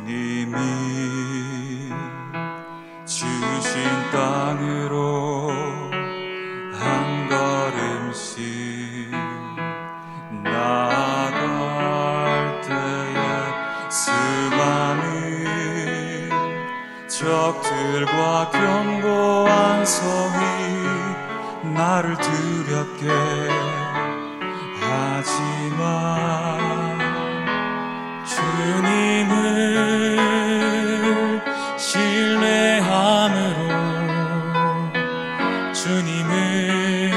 주님이 주신 땅으로 한 걸음씩 나아갈 때에 수많은 적들과 견고한 성이 나를 두렵게 하지만 주님을 신뢰함으로 주님을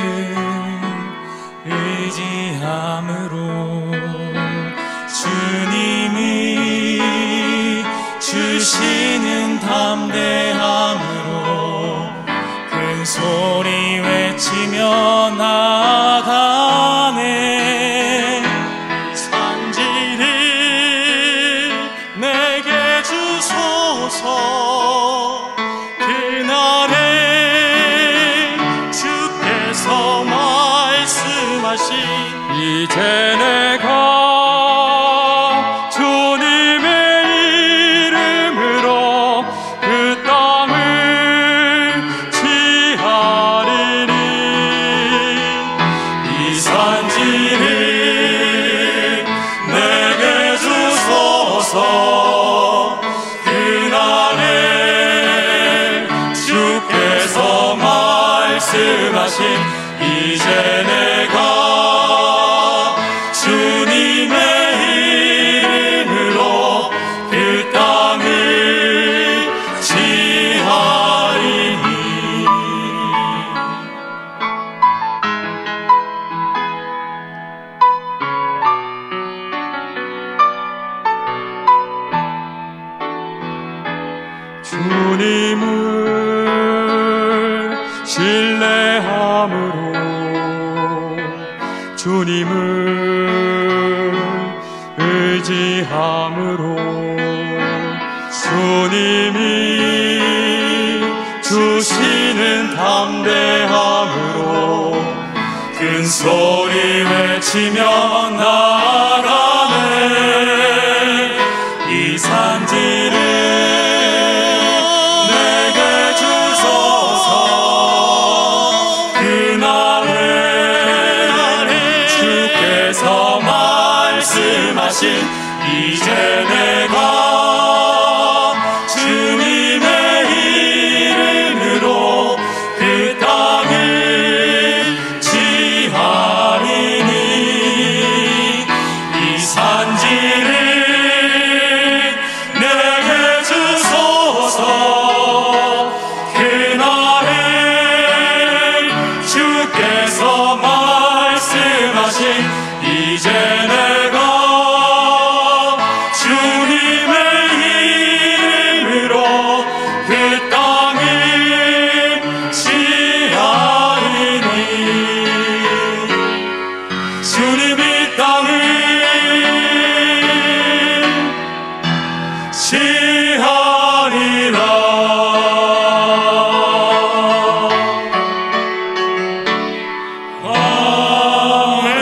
의지함으로 주님이 주시는 담대함으로 큰 소리 외치며 나 이제 내가 주님의 이름으로 그 땅을 지하리니 이 산지를 내게 주소서. 그날에 주께서 말씀하신 이제 내 주님을 신뢰함으로 주님을 의지함으로 주님이 주시는 담대함으로 큰 소리 외치며 나 말씀하신 이제 내가 주님의 이름으로 그 땅을 지하리니 이 산지를 내게 주소서. 그날에 주께서 말씀하신 이제 내 주님이 땅을 지하리라. 아멘.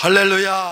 할렐루야.